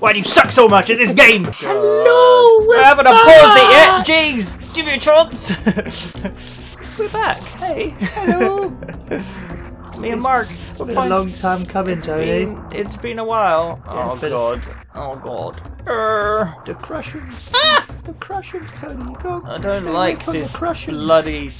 Why do you suck so much at this game? Hello, I haven't paused it yet. Jeez, give me a chance. we're back. Hey. Hello. Me and Mark. We're Been a long time coming, It's Tony. been, it's been a while. Yeah, oh it's been- god. Oh god. Err. The Crushers. Ah! The Crushers, Tony. Go. I don't like this the Crushers. bloody.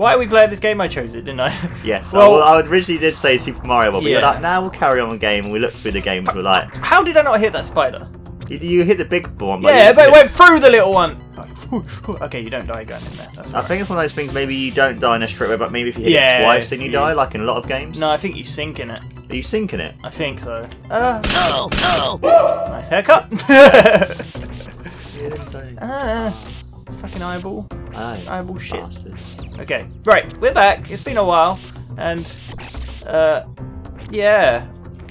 Why are we playing this game? I chose it, didn't I? Yes. Well- Well, I originally did say Super Mario, but Yeah. like, now we'll carry on the game, and we look through the games. We're like, How did I not hit that spider? you, you hit the big one. yeah, but it went through the little one. okay, you don't die going in there. That's I right. think it's one of those things. Maybe you don't die in a straight way, but maybe if you hit Yeah, it twice, then you you- die, like in a lot of games. No, I think you sink in it. Are you sinking it? I think so. Uh, No, no. nice haircut. You didn't die. uh, fucking eyeball. Aye, Eyeball shit. bastards. Okay, right, we're back. It's been a while, and uh, yeah,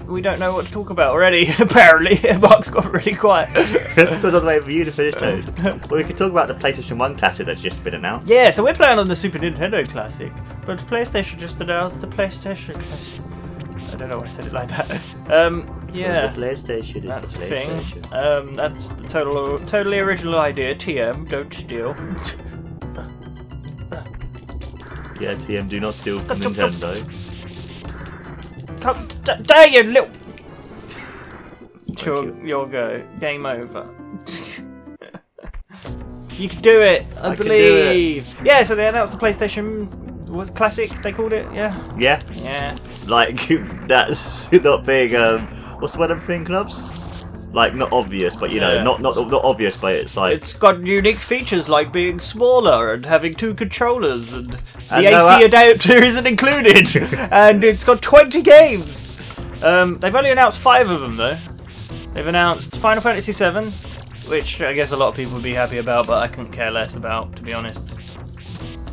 we don't know what to talk about already. Apparently, Mark's got really quiet. That's because I was waiting for you to finish those. well, we could talk about the PlayStation 1 classic that's just been announced. yeah, so we're playing on the Super Nintendo Classic, but PlayStation just announced the PlayStation Classic. I don't know why I said it like that. Um, yeah. The PlayStation is That's the the thing. Um, that's the total, totally original idea. TM, don't steal. Yeah, TM, do not steal from Nintendo. Come, d- there you little. Sure, you. you'll go. Game over. you can do it. I, I believe. Yeah. So they announced the PlayStation was classic. They called it. Yeah. Yeah, Yeah. Like that's not being um, what's the word I'm thinking of? Like not obvious, but you know, Yeah. not not not obvious, but it's like It's got unique features like being smaller and having two controllers, and the And AC no, uh, adapter isn't included, and it's got 20 games. Um, they've only announced five of them though. They've announced Final Fantasy VII, which I guess a lot of people would be happy about, but I couldn't care less about, to be honest.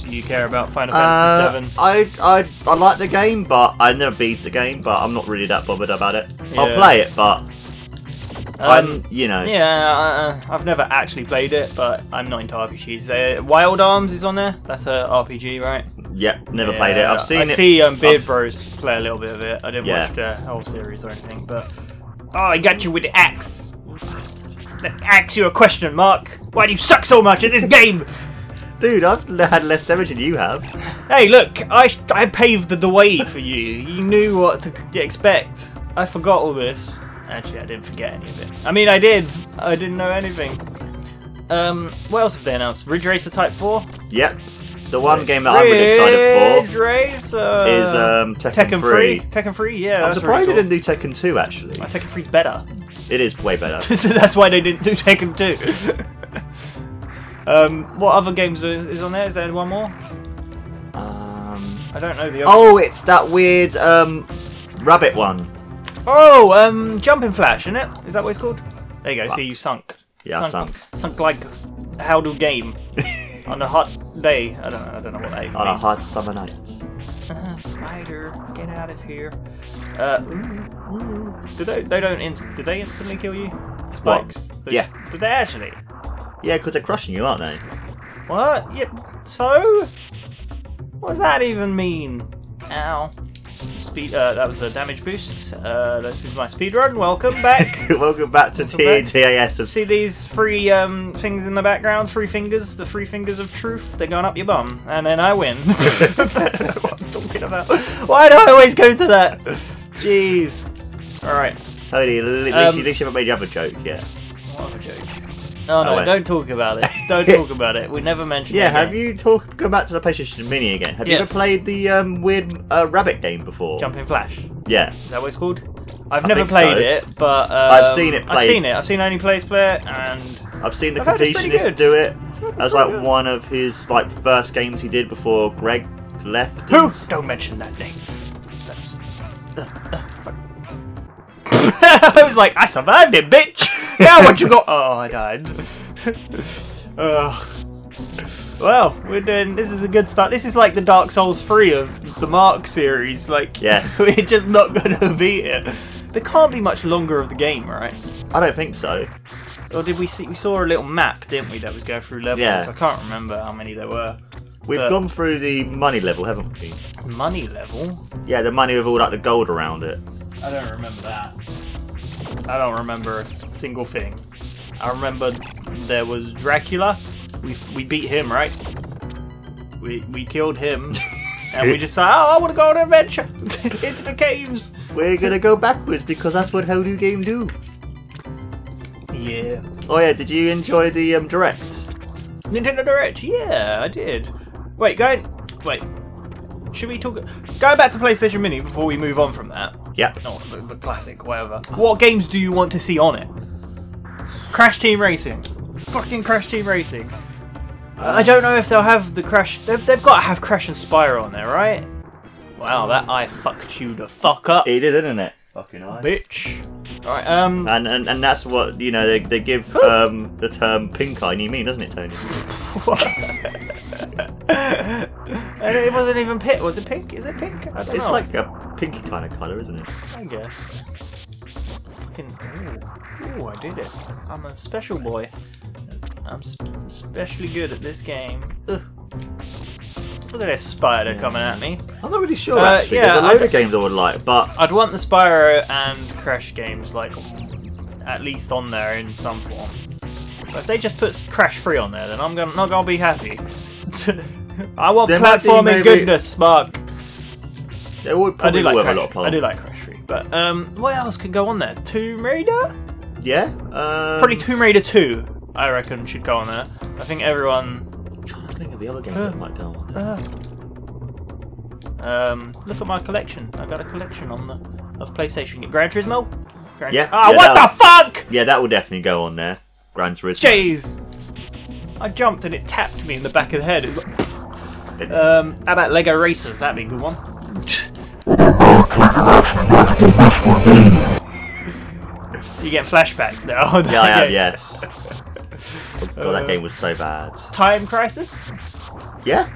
Do you care about Final Uh, Fantasy VII? I, I I like the game, but I never beat the game. But I'm not really that bothered about it. I'll play it, but I'm Um, you know Yeah, uh, I've never actually played it, but I'm not into RPGs. Uh, Wild Arms is on there. That's a RPG, right? yeah, never played it. I've seen it I it. see um, Beard I've- Bros play a little bit of it. I didn't Yeah. watch the whole series or anything, but oh, I got you with the axe. Let ask you a question, Mark. Why do you suck so much at this game? Dude, I've had less damage than you have. Hey, look, I I paved the way for you. You knew what to expect. I forgot all this. Actually, I didn't forget any of it. I mean, I did. I didn't know anything. Um, what else have they announced? Ridge Racer Type Four. Yep. The one game that I'm really excited for Racer is um, Tekken, Tekken 3. 3. Tekken 3, yeah. I'm surprised really they didn't do Tekken 2 actually. cool. Tekken 3's better. It is way better. so that's why they didn't do Tekken 2. um, what other games is, on there? Is there one more? um, I don't know the other. oh, it's that weird um, rabbit one. Oh, um, Jumping Flash, isn't it? Is that what it's called? There you go. See, you sunk. Yeah, I sunk. Sunk like how do game on a hot day. I don't know. I don't know what that On a hot summer night. Uh, spider, get out of here. Uh, ooh, ooh. Do they? They don't. Inst- did they instantly kill you? Spikes. Those- Yeah. Did they actually? Yeah, because they're crushing you, aren't they? What? Yeah. So, what does that even mean? Ow. Speed. Uh, that was a damage boost. Uh, this is my speed run. Welcome back. Welcome back to. TAS. See these three um, things in the background? Three fingers, the three fingers of truth. They're going up your bum, and then I win. I don't know what I'm talking about. Why do I always go to that? Jeez. All right. Tony, at least, Um, at least you haven't made the other joke yet. What a joke. No, no, don't talk about it. Don't talk about it. We never mentioned. Yeah, that have you talk? Go back to the PlayStation Mini again. Have you Yes. ever played the um, weird uh, rabbit game before? Jumping Flash? Yeah. Is that what it's called? I've I never think played so. it, but um, I've seen it I've played. seen it. I've seen only players play it, and I've seen the I've heard it's pretty completionist good. do it. That was like one of his like first games he did before Greg left. Who? and- Don't mention that name. That's. Uh, uh, fuck. I was like, I survived it, bitch. Now what you got? Oh, I died. Ugh. Well, we're doing. This is a good start. This is like the Dark Souls 3 of the Mark series. Like, Yes. we're just not going to beat it. There can't be much longer of the game, right? I don't think so. Or did we see? We saw a little map, didn't we? That was going through levels. Yeah. I can't remember how many there were. We've But- gone through the money level, haven't we? Money level. Yeah, the money with all like the gold around it. I don't remember that. I don't remember a single thing. I remember there was Dracula. We we beat him, right? We we killed him. And we just said, oh, I want to go on an adventure into the caves. We're gonna go backwards because that's what How Do Game do. Yeah. Oh yeah, did you enjoy the um, direct? Nintendo Direct. Yeah, I did. Wait, going. Wait. Should we talk? Go back to PlayStation Mini before we move on from that. Yeah. Oh, the, the classic, whatever. What games do you want to see on it? Crash Team Racing. Fucking Crash Team Racing. I don't know if they'll have the Crash. They've, they've got to have Crash and Spyro on there, right? Wow, that I fucked you the fuck up, It is, didn't it? Fucking eye. bitch. Alright, um. And, and and that's what you know they, they give um, the term pink eye. You mean, doesn't it, Tony? and it wasn't even pink. Was it pink? Is it pink? I don't It's know. like a pinky kind of colour, isn't it? I guess. Fucking. Ooh. Ooh, I did it. I'm a special boy. I'm especially good at this game. Ugh. Look at this spider coming at me. I'm not really sure Uh, actually. yeah, There's a load d- of games I would like, but I'd want the Spyro and Crash games, like, at least on there in some form. But if they just put Crash 3 on there, then I'm gonna, not gonna be happy. I want There platforming goodness, Mark. would I do like Crash. a lot of I do like Crash 3. But um, what else can go on there? Tomb Raider? Yeah. Um, Probably Tomb Raider 2, I reckon, should go on there. I think everyone. I'm trying to think of the other games Uh, that might go on. Uh, um, look at my collection. I've got a collection on the of PlayStation. Gran Turismo. Gran Yeah, Ah, yeah, what the fuck? Yeah, that will definitely go on there. Gran Turismo. Jeez. I jumped and it tapped me in the back of the head. It was like, It- um, how about Lego Racers? That'd be a good one. you get flashbacks now. yeah, I am, yes. Oh, God, Uh, that game was so bad. Time Crisis. Yeah.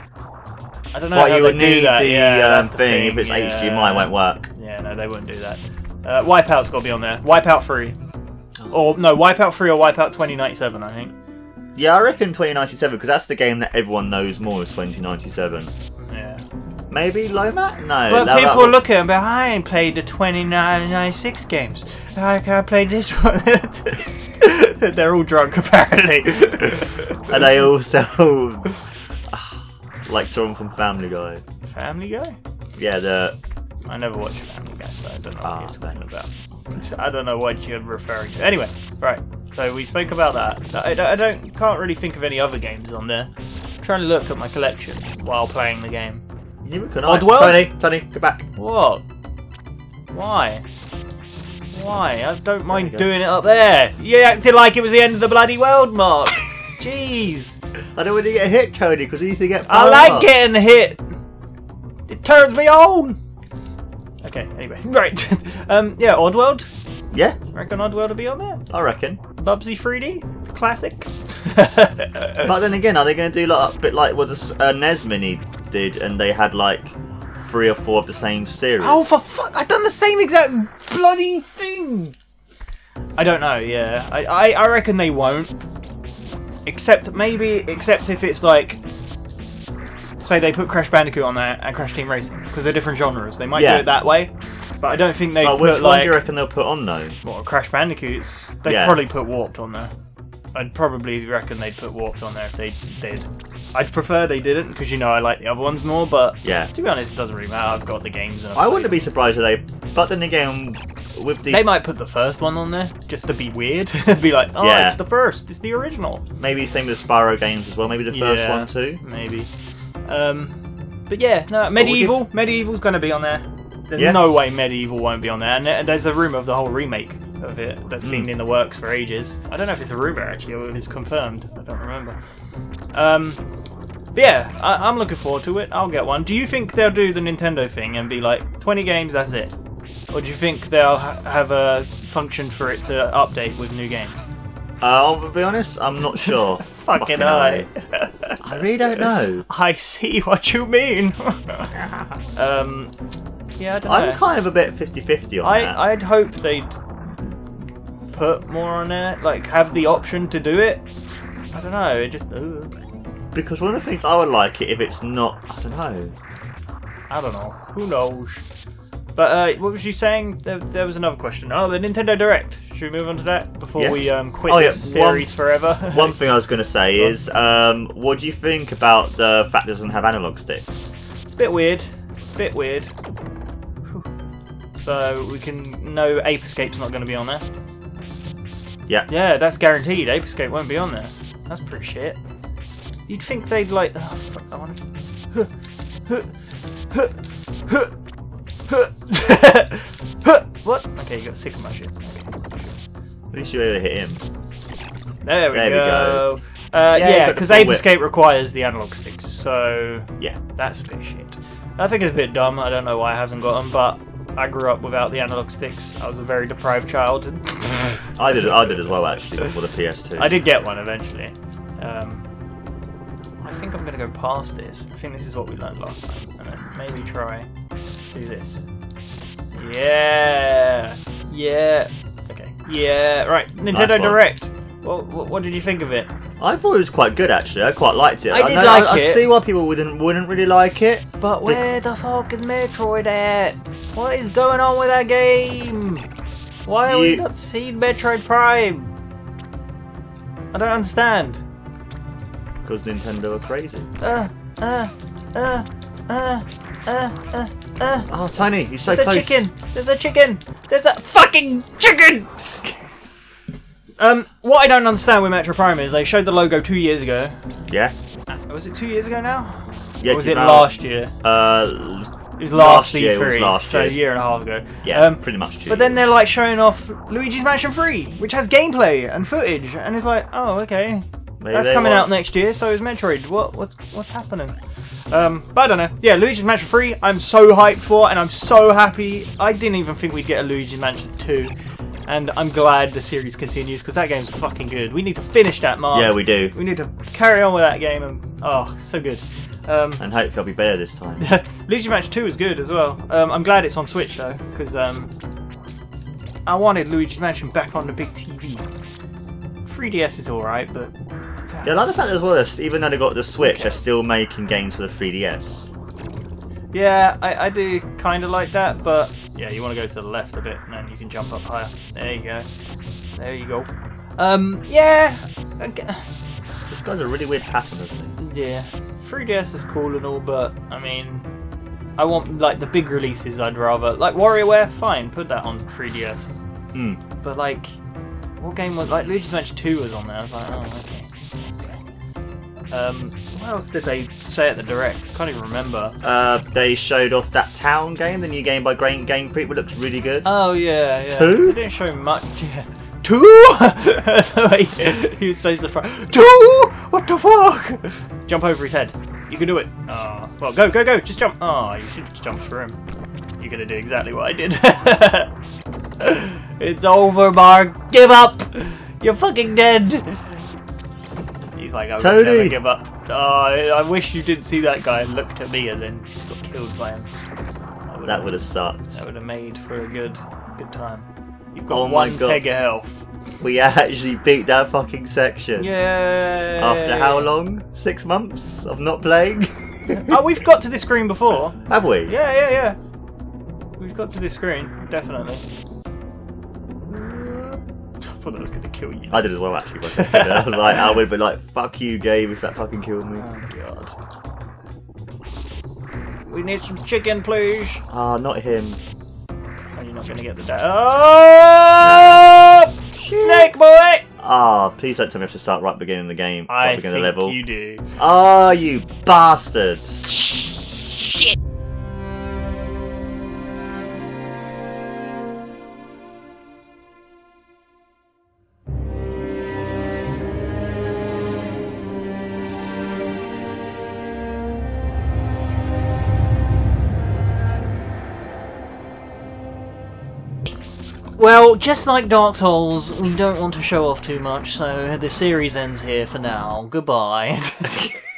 I don't know. But you would need that. the yeah, um, the thing. If it's yeah. HDMI, it won't work. Yeah, no, they wouldn't do that. Uh, Wipeout's got to be on there. Wipeout 3. Oh. Or, no, Wipeout 3 or Wipeout 2097, I think. Yeah, I reckon 2097 because that's the game that everyone knows more is 2097. Yeah. Maybe Lomat? No. But people Lo- look at it and be like, I ain't played the 2096 games. I I played this one. They're all drunk, apparently. And they also like someone from Family Guy. Family Guy? Yeah, the I never watched Family Guy, so I don't know Ah, what you're talking about. I don't know what you're referring to. Anyway, right. So we spoke about that. I don't, I don't can't really think of any other games on there. I'm trying to look at my collection while playing the game. you can Oddworld? Tony, Tony, go back. What? Why? Why? I don't mind doing it up there. You acted like it was the end of the bloody world, Mark. Jeez. I don't want to get hit, Tony, because he used to get. I like up. getting hit. It turns me on. Okay, anyway. Right. um, yeah, Oddworld. Yeah, I Reckon Oddworld will be on there. I reckon. Bubsy 3D. Classic. But then again, are they going to do like a bit like what this uh, NES Mini did, and they had like three or four of the same series? oh, for fuck. I've done the same exact bloody thing. I don't know, yeah. I, I, I reckon they won't. Except maybe, except if it's like, say they put Crash Bandicoot on there and Crash Team Racing because they're different genres. They might Yeah. do it that way, but I don't think they But put which one like do you reckon they'll put on though? well, Crash Bandicoots. They Yeah. probably put Warped on there. I'd probably reckon they'd put Warped on there if they did. I'd prefer they didn't because you know I like the other ones more. But Yeah. to be honest, it doesn't really matter. I've got the games. And I've I played wouldn't be surprised if they. But then again, with the They might put the first one on there just to be weird. be like, oh, Yeah. it's the first. It's the original. maybe same with Spyro games as well. Maybe the first Yeah, one too. Maybe. Um, but yeah, no, MediEvil. MediEvil's going to be on there. There's Yeah. no way MediEvil won't be on there. And there's a rumor of the whole remake of it that's been Mm. in the works for ages. I don't know if it's a rumor actually or if it's confirmed. I don't remember. Um, but yeah, I, I'm looking forward to it. I'll get one. Do you think they'll do the Nintendo thing and be like 20 games? That's it. Or do you think they'll ha- have a function for it to update with new games? I'll be honest, I'm not sure. Fucking I. I really don't know. I see what you mean. um, yeah, I don't I'm kind of a bit 50-50 on that. I I'd hope they'd put more on there, like have the option to do it. I don't know. It just. Because one of the things I would like it if it's not, I don't know. I don't know. Who knows? But uh, what was you saying? There, there was another question. Oh, the Nintendo Direct. Should we move on to that before Yeah. we um, quit Oh, yeah, this series forever? One thing I was going to say is, um, what do you think about the fact it doesn't have analog sticks? It's a bit weird. It's a Bit weird. So we can know Ape Escape's not going to be on there. Yeah. Yeah, that's guaranteed. Ape Escape won't be on there. That's pretty shit. You'd think they'd like. Oh, fuck that one. what? Okay, you got sick of my shit. At least you were able to hit him. There we There we go. go. Uh, Yeah, yeah, because full Ape. Escape requires the analog sticks, so Yeah. that's a bit shit. I think it's a bit dumb. I don't know why it hasn't got them, but I grew up without the analog sticks. I was a very deprived child. I did. I did as well actually before the PS2. I did get one eventually. Um, I think I'm going to go past this. I think this is what we learned last time, and then maybe try do this. Yeah, yeah. Okay, yeah. Right, Nintendo one. Direct. What, what, what did you think of it? I thought it was quite good actually. I quite liked it. I did know- like I, it. I see why people wouldn't wouldn't really like it. But where the fuck is Metroid at? What is going on with that game? Why are we not seeing Metroid Prime? I don't understand. Because Nintendo are crazy. Uh, uh, uh, uh, uh, uh, uh. Oh, Tony, you're so There's close. a chicken. There's a chicken. There's a fucking chicken. Um, what I don't understand with Metroid Prime is they showed the logo two years ago. Yeah. Was it two years ago now? Yeah. or was it last year? Uh, It was last, last year, it E3, was last so year. a year and a half ago. yeah. Um, pretty much. Two But then they're like showing off Luigi's Mansion 3, which has gameplay and footage, and it's like, oh, okay, Maybe that's coming want- out next year. So is Metroid. What what's what's happening? Um, but I don't know. Yeah, Luigi's Mansion 3, I'm so hyped for, and I'm so happy. I didn't even think we'd get a Luigi's Mansion 2, and I'm glad the series continues because that game's fucking good. We need to finish that, Mark. Yeah, we do. we need to carry on with that game, and oh, so good. Um, And hopefully I'll be better this time. Luigi Mansion 2 is good as well. Um, I'm glad it's on Switch though, because um, I wanted Luigi's Mansion back on the big TV. 3DS is alright, but. yeah, I like the fact as well. Even though they got the Switch, they're still making games for the 3DS. Yeah, I, I do kind of like that, but yeah, you want to go to the left a bit, and then you can jump up higher. There you go. There you go. Um, yeah. okay. This guy's a really weird pattern, isn't he? Yeah, 3DS is cool and all, but I mean, I want like the big releases. I'd rather like WarioWare. Fine, put that on 3DS. Hmm. But like, what game was like Luigi's Mansion 2 was on there? I was like, oh okay. Um, what else did they say at the direct? I can't even remember. Uh, they showed off that Town game, the new game by Game Game Freak, which looks really good. Oh yeah, yeah. Two? They didn't show much. Yeah. Two? he was so surprised. Two? What the fuck? Jump over his head. You can do it. Oh, well, go, go, go. Just jump. Oh, you should just jump for him. You're gonna do exactly what I did. it's over, Mark. Give up. You're fucking dead. He's like, I Tony. never give up. Oh, I wish you didn't see that guy and looked at me and then just got killed by him. That would have sucked. that would have made for a good good time. You've got Oh one peg of health. We actually beat that fucking section. Yeah. After how long? Six months of not playing? oh, we've got to this screen before. Have we? Yeah, yeah, yeah. We've got to this screen, definitely. I thought that was going to kill you. I did as well actually. by second. I was like, I would be like, fuck you, Gabe, if that fucking killed me. Oh, God. We need some chicken, please. Ah, not him. Oh, you're not going to get the da- Oh! Snake boy! Ah, please don't tell me I have to start right at the beginning of the game. I at the beginning think of the level. you do. Ah, you bastard! Well, just like Dark Souls, we don't want to show off too much, so the series ends here for now. Goodbye.